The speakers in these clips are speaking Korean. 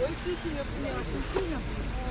열두 시몇 분이야, 열두 시몇 분.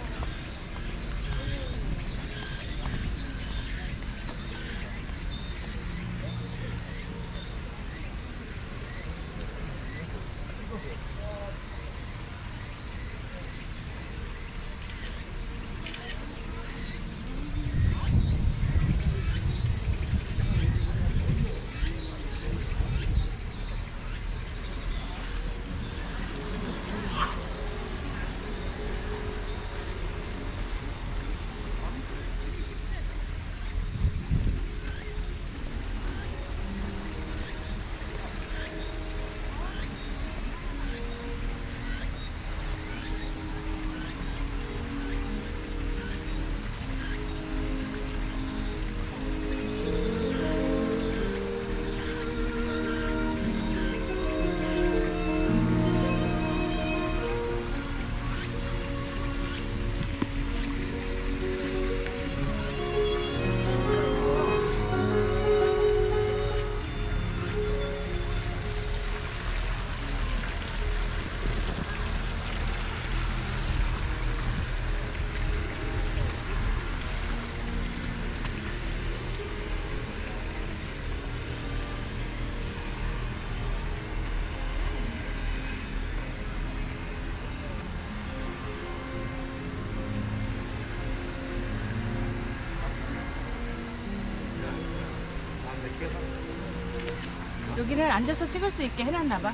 여기는 앉아서 찍을 수 있게 해놨나 봐.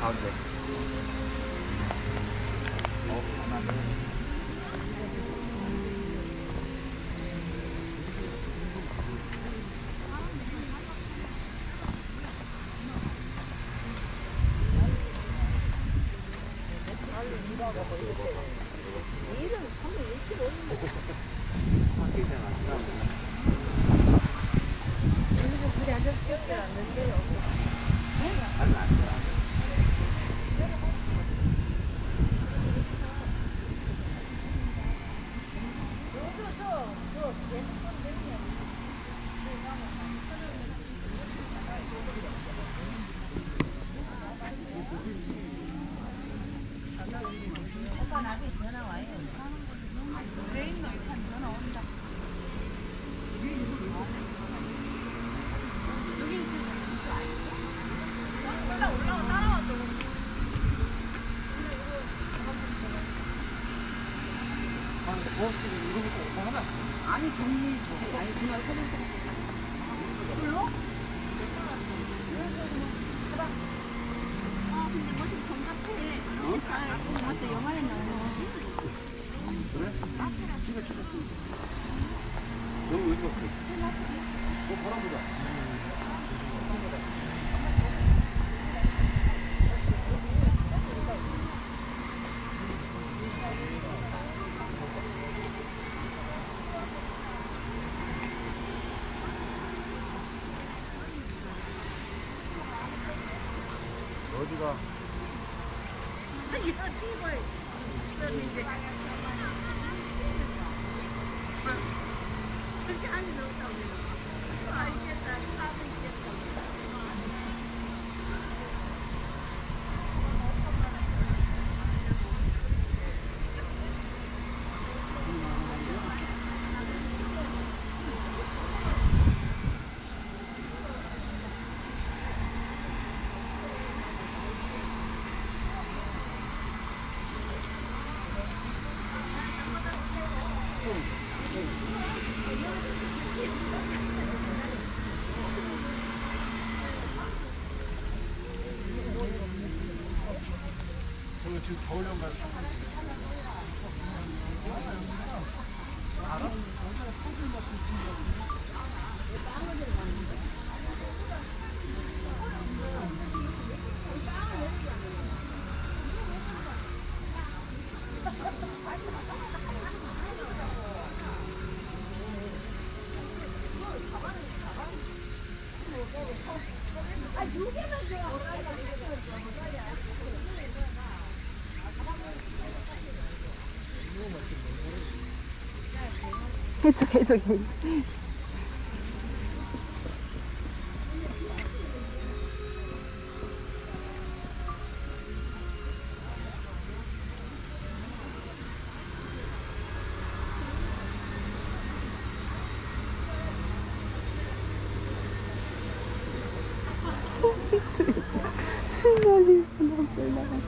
가운데. 어, 하나, Gracias. 너무 你要机会，说明白呀，上班时？不，是家里头找的。啊，现在他们。 지금 겨울연 가서 알아보는 사진 같은 거 It's okay, it's okay. Sinali, ano ba lang?